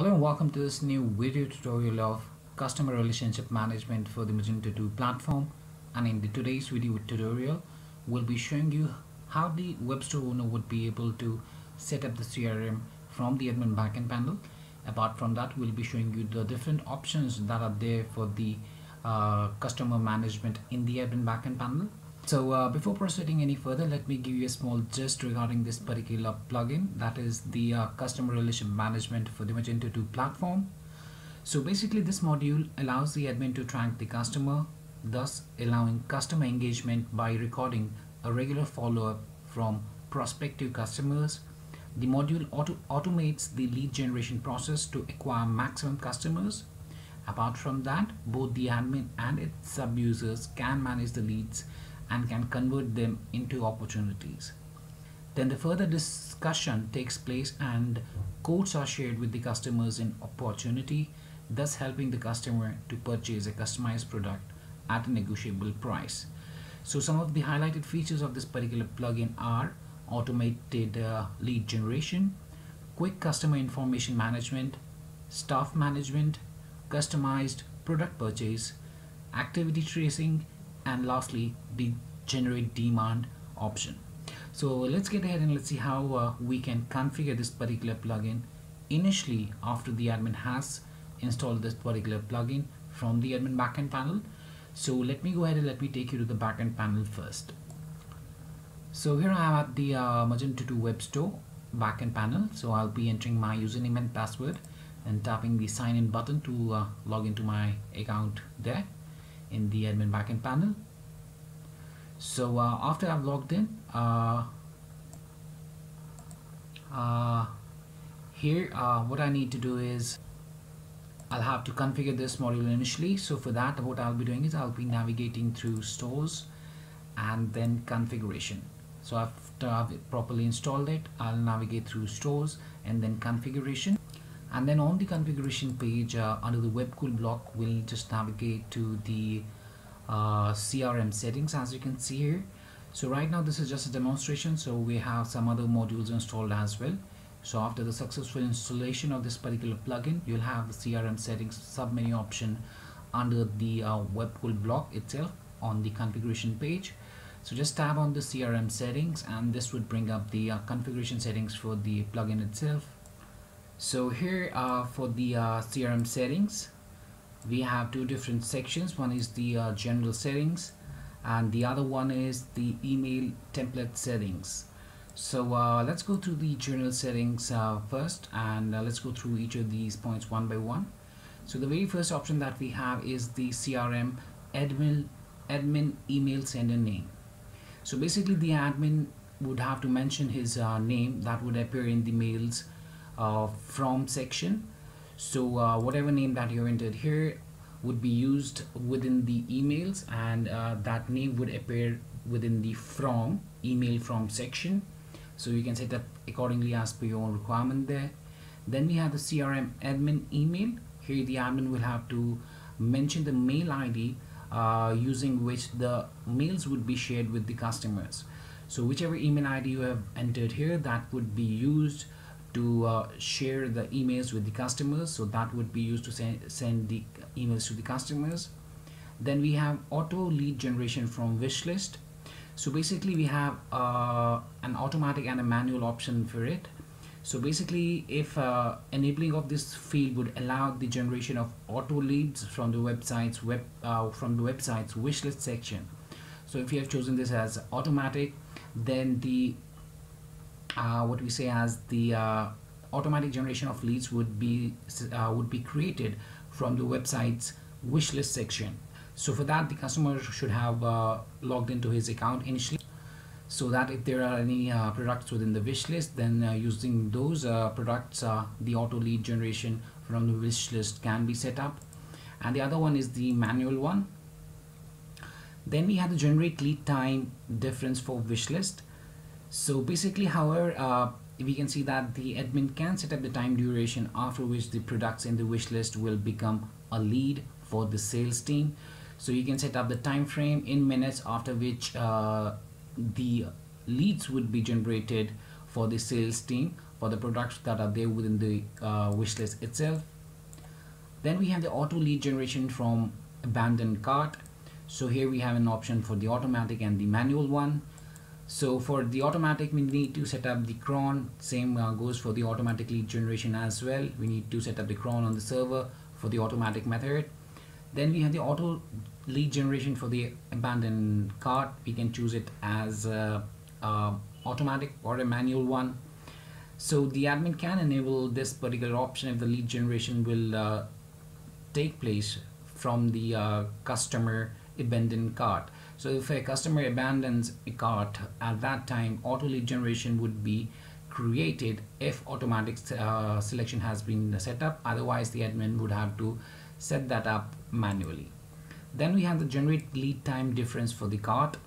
Hello and welcome to this new video tutorial of customer relationship management for the Magento 2 platform. And in the today's video tutorial we'll be showing you how the web store owner would be able to set up the CRM from the admin backend panel. Apart from that we'll be showing you the different options that are there for the uh, customer management in the admin backend panel so uh, before proceeding any further, let me give you a small gist regarding this particular plugin that is the uh, customer relation management for the Magento 2 platform. So basically this module allows the admin to track the customer, thus allowing customer engagement by recording a regular follow-up from prospective customers. The module auto automates the lead generation process to acquire maximum customers. Apart from that, both the admin and its sub-users can manage the leads and can convert them into opportunities. Then the further discussion takes place and codes are shared with the customers in opportunity, thus helping the customer to purchase a customized product at a negotiable price. So some of the highlighted features of this particular plugin are automated uh, lead generation, quick customer information management, staff management, customized product purchase, activity tracing, and lastly the generate demand option. So let's get ahead and let's see how uh, we can configure this particular plugin initially after the admin has installed this particular plugin from the admin backend panel. So let me go ahead and let me take you to the backend panel first. So here I am at the uh, Magento 2 web store backend panel. So I'll be entering my username and password and tapping the sign in button to uh, log into my account there in the admin backend panel. So uh, after I've logged in uh, uh, here uh, what I need to do is I'll have to configure this module initially. So for that what I'll be doing is I'll be navigating through stores and then configuration. So after I've properly installed it I'll navigate through stores and then configuration and then on the configuration page uh, under the Webkul block we'll just navigate to the uh, CRM settings as you can see here. So right now this is just a demonstration so we have some other modules installed as well. So after the successful installation of this particular plugin you'll have the CRM settings submenu option under the uh, Webkul block itself on the configuration page. So just tap on the CRM settings and this would bring up the uh, configuration settings for the plugin itself so here uh, for the uh, CRM settings. We have two different sections. One is the uh, general settings and the other one is the email template settings. So uh, let's go through the general settings uh, first and uh, let's go through each of these points one by one. So the very first option that we have is the CRM admin admin email sender name. So basically the admin would have to mention his name that would appear in the mails from section. So uh, whatever name that you entered here would be used within the emails and uh, that name would appear within the from email from section. So you can set up accordingly as per your own requirement there. Then we have the CRM admin email. Here the admin will have to mention the mail ID uh, using which the mails would be shared with the customers. So whichever email ID you have entered here that would be used to uh, share the emails with the customers. So that would be used to send, send the emails to the customers. Then we have auto lead generation from wish list. So basically we have uh, an automatic and a manual option for it. So basically if uh, enabling of this field would allow the generation of auto leads from the website's web uh, from the website's wish list section. So if you have chosen this as automatic then the uh, what we say as the uh, automatic generation of leads would be uh, would be created from the website's wish list section. So for that the customer should have uh, logged into his account initially so that if there are any uh, products within the wish list then uh, using those products the auto lead generation from the wish list can be set up. And the other one is the manual one. Then we have the generate lead time difference for wish list so basically however uh, we can see that the admin can set up the time duration after which the products in the wish list will become a lead for the sales team. So you can set up the time frame in minutes after which uh, the leads would be generated for the sales team for the products that are there within the uh, wish list itself. Then we have the auto lead generation from abandoned cart. So here we have an option for the automatic and the manual one so for the automatic we need to set up the cron. Same uh, goes for the automatic lead generation as well. We need to set up the cron on the server for the automatic method. Then we have the auto lead generation for the abandoned cart. We can choose it as uh, uh, automatic or a manual one. So the admin can enable this particular option if the lead generation will uh, take place from the uh, customer abandoned cart so if a customer abandons a cart at that time auto lead generation would be created if automatic uh, selection has been set up. Otherwise the admin would have to set that up manually. Then we have the generate lead time difference for the cart.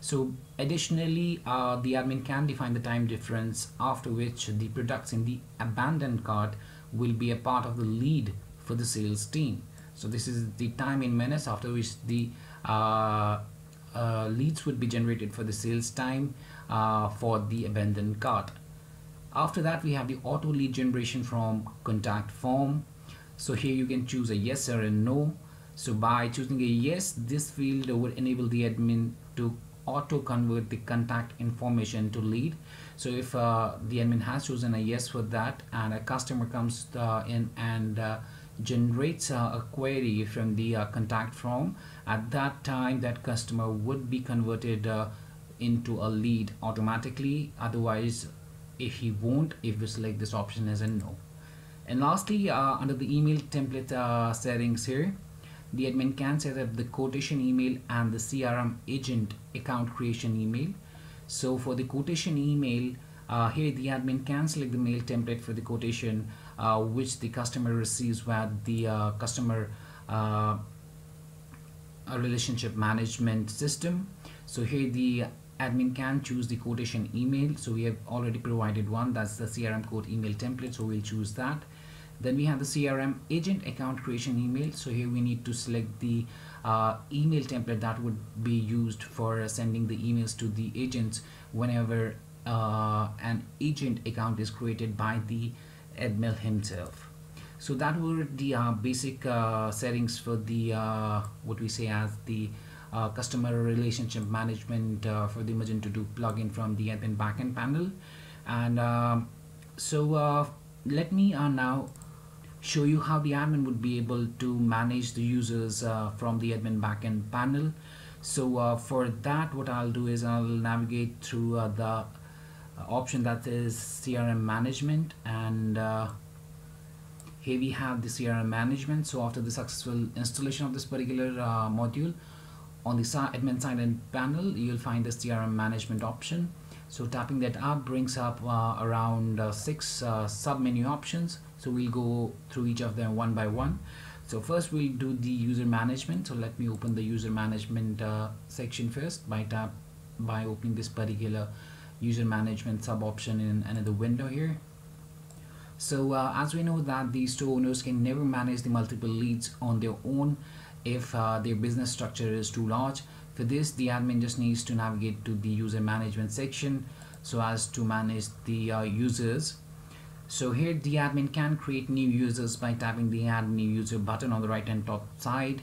So additionally uh, the admin can define the time difference after which the products in the abandoned cart will be a part of the lead for the sales team. So this is the time in minutes after which the uh, uh, leads would be generated for the sales time uh, for the abandoned cart. After that we have the auto lead generation from contact form. So here you can choose a yes or a no. So by choosing a yes this field would enable the admin to auto convert the contact information to lead. So if uh, the admin has chosen a yes for that and a customer comes uh, in and uh, generates uh, a query from the uh, contact form. At that time that customer would be converted uh, into a lead automatically. Otherwise if he won't if we select this option as a no. And lastly under the email template settings here the admin can set up the quotation email and the CRM agent account creation email. So for the quotation email, uh, here the admin can select the mail template for the quotation uh, which the customer receives via the uh, customer uh, relationship management system. So here the admin can choose the quotation email. So we have already provided one that's the CRM quote email template. So we'll choose that then we have the CRM agent account creation email so here we need to select the uh, email template that would be used for uh, sending the emails to the agents whenever uh, an agent account is created by the admin himself. So that were the uh, basic uh, settings for the uh, what we say as the customer relationship management for the Magento 2 plugin from the admin backend panel. And um, so let me now show you how the admin would be able to manage the users uh, from the admin backend panel. So uh, for that what I'll do is I'll navigate through uh, the uh, option that is CRM management and uh, here we have the CRM management. So after the successful installation of this particular uh, module on the admin and panel you'll find the CRM management option. So tapping that up brings up around six sub menu options. So we'll go through each of them one by one. So first we'll do the user management. So let me open the user management uh, section first by tap by opening this particular user management sub option in another window here. So uh, as we know that these store owners can never manage the multiple leads on their own if uh, their business structure is too large. For this the admin just needs to navigate to the user management section so as to manage the uh, users. So here the admin can create new users by tapping the add new user button on the right hand top side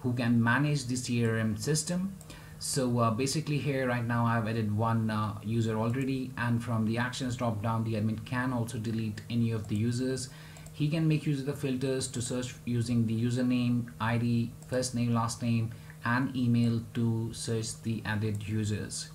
who can manage the CRM system. So uh, basically here right now I've added one uh, user already and from the actions drop down the admin can also delete any of the users. He can make use of the filters to search using the username, ID, first name, last name and email to search the added users.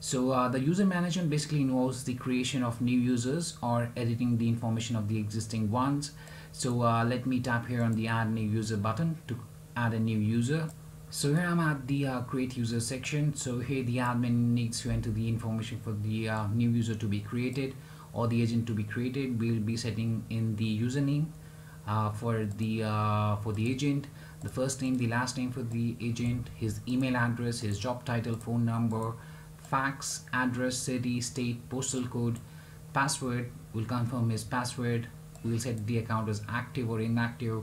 So uh, the user management basically involves the creation of new users or editing the information of the existing ones. So uh, let me tap here on the add new user button to add a new user. So here I'm at the uh, create user section. So here the admin needs to enter the information for the uh, new user to be created or the agent to be created. We'll be setting in the username uh, for the uh, for the agent, the first name, the last name for the agent, his email address, his job title, phone number, fax, address, city, state, postal code, password. We'll confirm his password. We'll set the account as active or inactive.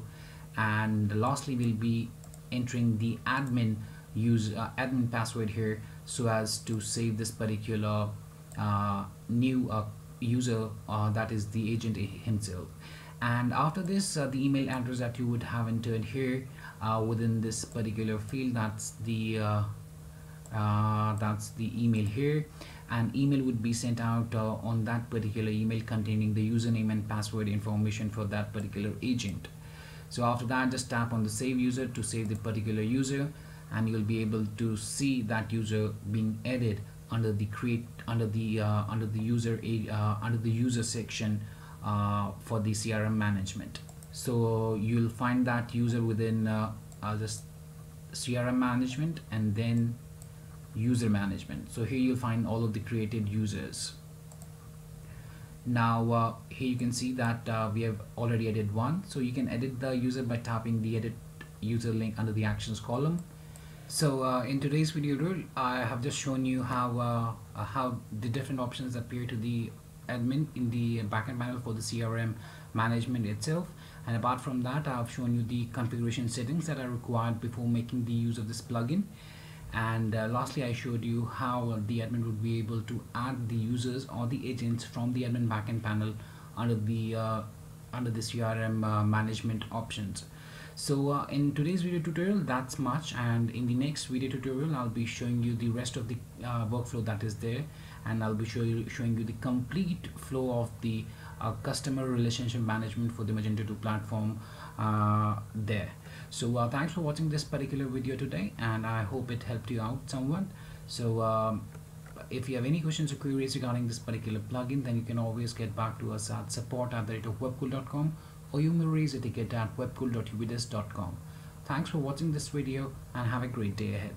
And lastly, we'll be entering the admin use uh, admin password here so as to save this particular uh, new uh, user uh, that is the agent himself. And after this uh, the email address that you would have entered here within this particular field that's the that's the email here. An email would be sent out uh, on that particular email containing the username and password information for that particular agent so after that just tap on the save user to save the particular user and you'll be able to see that user being added under the create under the uh, under the user uh, under the user section uh, for the CRM management. So you'll find that user within uh, I'll just CRM management and then user management. So here you'll find all of the created users now uh, here you can see that uh, we have already added one. So you can edit the user by tapping the edit user link under the actions column. So uh, in today's video I have just shown you how uh, uh, how the different options appear to the admin in the backend panel for the CRM management itself. And apart from that I've shown you the configuration settings that are required before making the use of this plugin and uh, lastly I showed you how the admin would be able to add the users or the agents from the admin backend panel under the uh, under the CRM uh, management options. So uh, in today's video tutorial that's much. And in the next video tutorial I'll be showing you the rest of the uh, workflow that is there. And I'll be show you, showing you the complete flow of the uh, customer relationship management for the Magento 2 platform there so uh, thanks for watching this particular video today and I hope it helped you out somewhat. So um, if you have any questions or queries regarding this particular plugin then you can always get back to us at support at the of webkul.com or you may raise a ticket at webkul.ubidesk.com thanks for watching this video and have a great day ahead